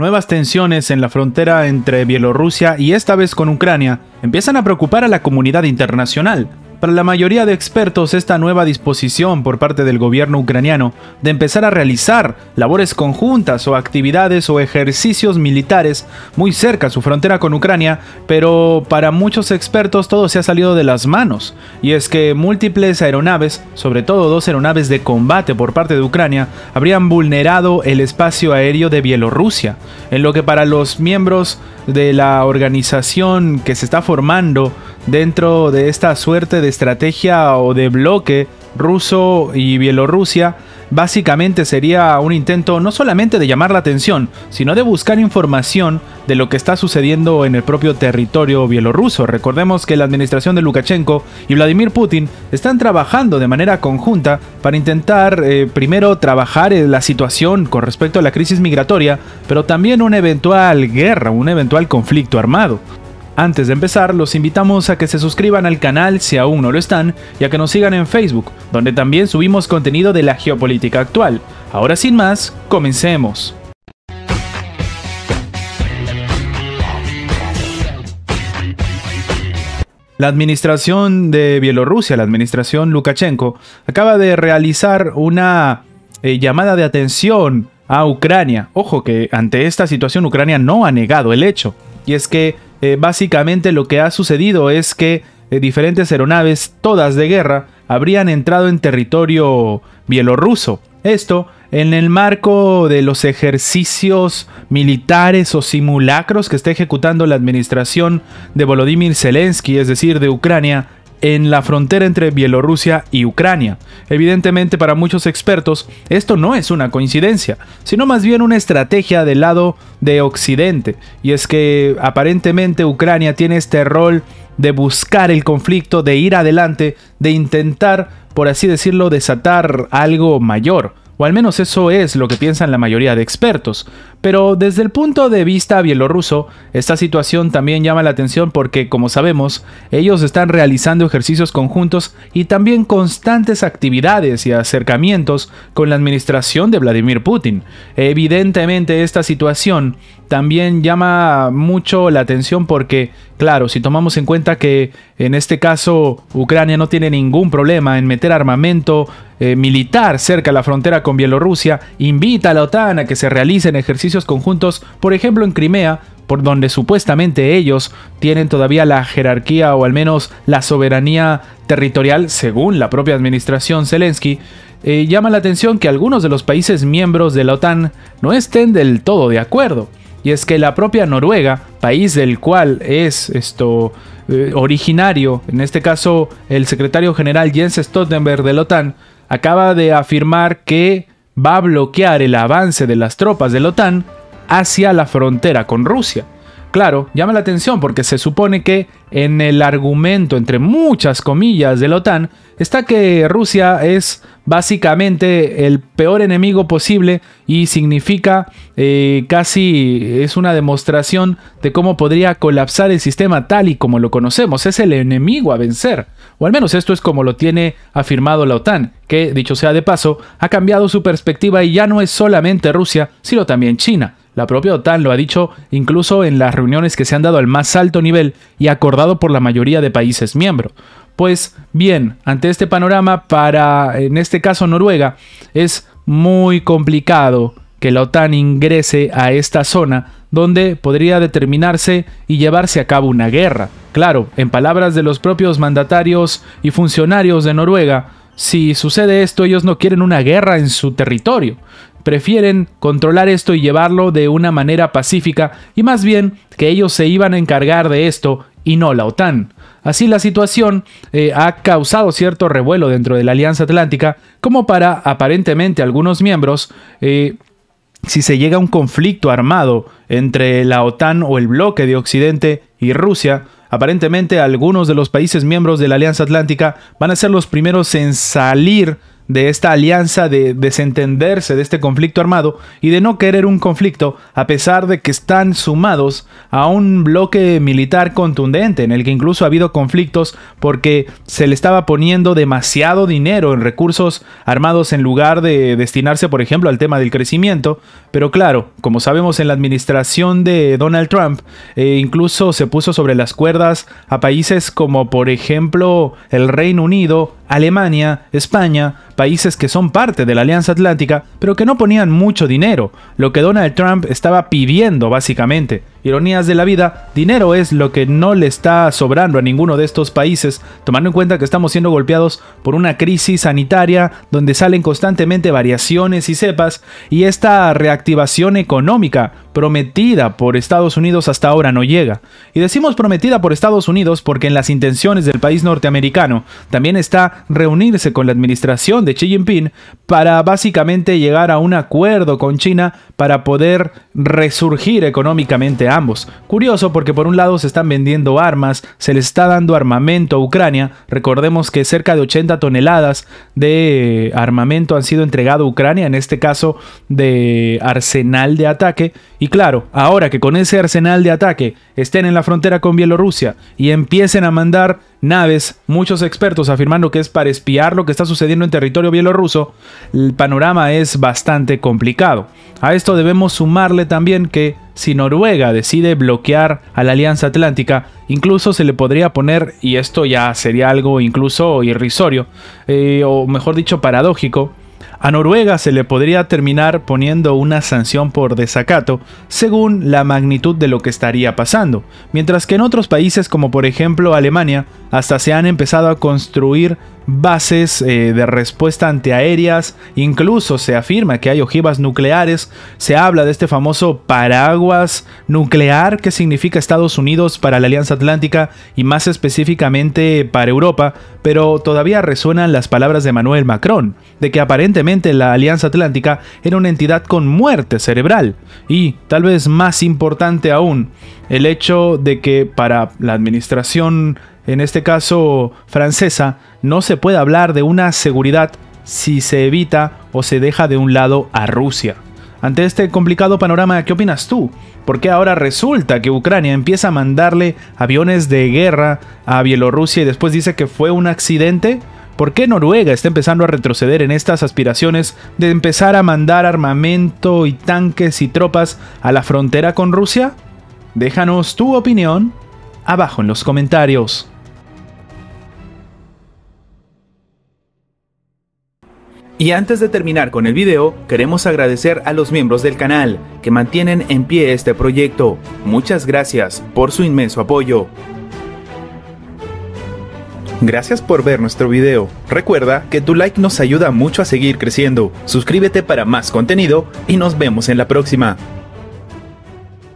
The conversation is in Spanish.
Nuevas tensiones en la frontera entre Bielorrusia y esta vez con Ucrania empiezan a preocupar a la comunidad internacional. Para la mayoría de expertos, esta nueva disposición por parte del gobierno ucraniano de empezar a realizar labores conjuntas o actividades o ejercicios militares muy cerca a su frontera con Ucrania, pero para muchos expertos todo se ha salido de las manos. Y es que múltiples aeronaves, sobre todo dos aeronaves de combate por parte de Ucrania, habrían vulnerado el espacio aéreo de Bielorrusia, en lo que para los miembros de la organización que se está formando dentro de esta suerte de estrategia o de bloque ruso y Bielorrusia, básicamente sería un intento no solamente de llamar la atención, sino de buscar información de lo que está sucediendo en el propio territorio bielorruso. Recordemos que la administración de Lukashenko y Vladimir Putin están trabajando de manera conjunta para intentar eh, primero trabajar en la situación con respecto a la crisis migratoria, pero también una eventual guerra, un eventual conflicto armado. Antes de empezar, los invitamos a que se suscriban al canal si aún no lo están y a que nos sigan en Facebook, donde también subimos contenido de la geopolítica actual. Ahora sin más, comencemos. La administración de Bielorrusia, la administración Lukashenko, acaba de realizar una eh, llamada de atención a Ucrania. Ojo que ante esta situación Ucrania no ha negado el hecho. Y es que eh, básicamente lo que ha sucedido es que eh, diferentes aeronaves, todas de guerra, habrían entrado en territorio bielorruso. Esto en el marco de los ejercicios militares o simulacros que está ejecutando la administración de Volodymyr Zelensky, es decir, de Ucrania, en la frontera entre Bielorrusia y Ucrania. Evidentemente para muchos expertos esto no es una coincidencia, sino más bien una estrategia del lado de Occidente, y es que aparentemente Ucrania tiene este rol de buscar el conflicto, de ir adelante, de intentar, por así decirlo, desatar algo mayor. O al menos eso es lo que piensan la mayoría de expertos. Pero desde el punto de vista bielorruso, esta situación también llama la atención porque, como sabemos, ellos están realizando ejercicios conjuntos y también constantes actividades y acercamientos con la administración de Vladimir Putin. Evidentemente esta situación también llama mucho la atención porque, claro, si tomamos en cuenta que en este caso Ucrania no tiene ningún problema en meter armamento eh, militar cerca de la frontera con Bielorrusia, invita a la OTAN a que se realicen ejercicios conjuntos, por ejemplo en Crimea, por donde supuestamente ellos tienen todavía la jerarquía o al menos la soberanía territorial según la propia administración Zelensky, eh, llama la atención que algunos de los países miembros de la OTAN no estén del todo de acuerdo. Y es que la propia Noruega, país del cual es esto eh, originario, en este caso el secretario general Jens Stoltenberg de la OTAN, acaba de afirmar que va a bloquear el avance de las tropas de la OTAN hacia la frontera con Rusia. Claro, llama la atención porque se supone que en el argumento, entre muchas comillas, de la OTAN, está que Rusia es básicamente el peor enemigo posible y significa eh, casi es una demostración de cómo podría colapsar el sistema tal y como lo conocemos. Es el enemigo a vencer. O al menos esto es como lo tiene afirmado la OTAN, que, dicho sea de paso, ha cambiado su perspectiva y ya no es solamente Rusia, sino también China. La propia OTAN lo ha dicho incluso en las reuniones que se han dado al más alto nivel y acordado por la mayoría de países miembros. Pues bien, ante este panorama, para en este caso Noruega, es muy complicado que la OTAN ingrese a esta zona donde podría determinarse y llevarse a cabo una guerra. Claro, en palabras de los propios mandatarios y funcionarios de Noruega, si sucede esto ellos no quieren una guerra en su territorio, prefieren controlar esto y llevarlo de una manera pacífica y más bien que ellos se iban a encargar de esto y no la OTAN. Así la situación eh, ha causado cierto revuelo dentro de la Alianza Atlántica, como para aparentemente algunos miembros, eh, si se llega a un conflicto armado entre la OTAN o el bloque de Occidente y Rusia, aparentemente algunos de los países miembros de la Alianza Atlántica van a ser los primeros en salir de esta alianza de desentenderse de este conflicto armado y de no querer un conflicto a pesar de que están sumados a un bloque militar contundente en el que incluso ha habido conflictos porque se le estaba poniendo demasiado dinero en recursos armados en lugar de destinarse por ejemplo al tema del crecimiento. Pero claro como sabemos en la administración de Donald Trump eh, incluso se puso sobre las cuerdas a países como por ejemplo el Reino Unido Alemania, España, países que son parte de la Alianza Atlántica, pero que no ponían mucho dinero, lo que Donald Trump estaba pidiendo básicamente. Ironías de la vida, dinero es lo que no le está sobrando a ninguno de estos países, tomando en cuenta que estamos siendo golpeados por una crisis sanitaria donde salen constantemente variaciones y cepas, y esta reactivación económica prometida por Estados Unidos hasta ahora no llega. Y decimos prometida por Estados Unidos porque en las intenciones del país norteamericano también está reunirse con la administración de Xi Jinping para básicamente llegar a un acuerdo con China para poder resurgir económicamente ambos. Curioso porque por un lado se están vendiendo armas, se le está dando armamento a Ucrania, recordemos que cerca de 80 toneladas de armamento han sido entregado a Ucrania, en este caso de arsenal de ataque, y claro, ahora que con ese arsenal de ataque estén en la frontera con Bielorrusia y empiecen a mandar naves, muchos expertos afirmando que es para espiar lo que está sucediendo en territorio bielorruso, el panorama es bastante complicado. A esto debemos sumarle también que si Noruega decide bloquear a la Alianza Atlántica, incluso se le podría poner, y esto ya sería algo incluso irrisorio, eh, o mejor dicho paradójico, a Noruega se le podría terminar poniendo una sanción por desacato según la magnitud de lo que estaría pasando, mientras que en otros países como por ejemplo Alemania hasta se han empezado a construir bases eh, de respuesta antiaéreas, incluso se afirma que hay ojivas nucleares, se habla de este famoso paraguas nuclear que significa Estados Unidos para la Alianza Atlántica y más específicamente para Europa, pero todavía resuenan las palabras de Manuel Macron, de que aparentemente la Alianza Atlántica era una entidad con muerte cerebral, y, tal vez más importante aún, el hecho de que para la administración en este caso francesa, no se puede hablar de una seguridad si se evita o se deja de un lado a Rusia. Ante este complicado panorama, ¿qué opinas tú? ¿Por qué ahora resulta que Ucrania empieza a mandarle aviones de guerra a Bielorrusia y después dice que fue un accidente? ¿Por qué Noruega está empezando a retroceder en estas aspiraciones de empezar a mandar armamento y tanques y tropas a la frontera con Rusia? Déjanos tu opinión abajo en los comentarios. Y antes de terminar con el video, queremos agradecer a los miembros del canal que mantienen en pie este proyecto. Muchas gracias por su inmenso apoyo. Gracias por ver nuestro video. Recuerda que tu like nos ayuda mucho a seguir creciendo. Suscríbete para más contenido y nos vemos en la próxima.